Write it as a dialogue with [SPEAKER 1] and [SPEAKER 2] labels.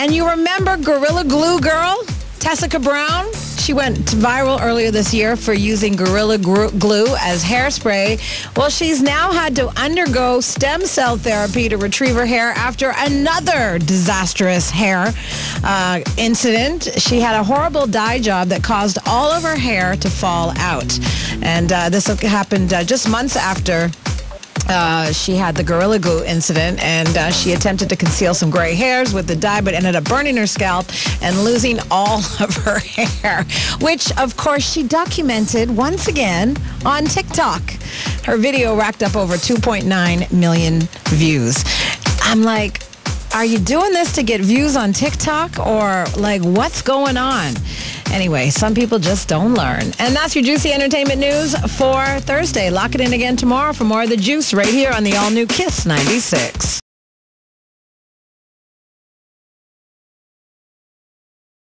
[SPEAKER 1] And you remember Gorilla Glue Girl, Tessica Brown? She went viral earlier this year for using Gorilla Glue as hairspray. Well, she's now had to undergo stem cell therapy to retrieve her hair after another disastrous hair uh, incident. She had a horrible dye job that caused all of her hair to fall out. And uh, this happened uh, just months after uh, she had the Gorilla Glue incident and uh, she attempted to conceal some gray hairs with the dye, but ended up burning her scalp and losing all of her hair, which, of course, she documented once again on TikTok. Her video racked up over 2.9 million views. I'm like, are you doing this to get views on TikTok or like what's going on? Anyway, some people just don't learn. And that's your juicy entertainment news for Thursday. Lock it in again tomorrow for more of the juice right here on the all new Kiss 96.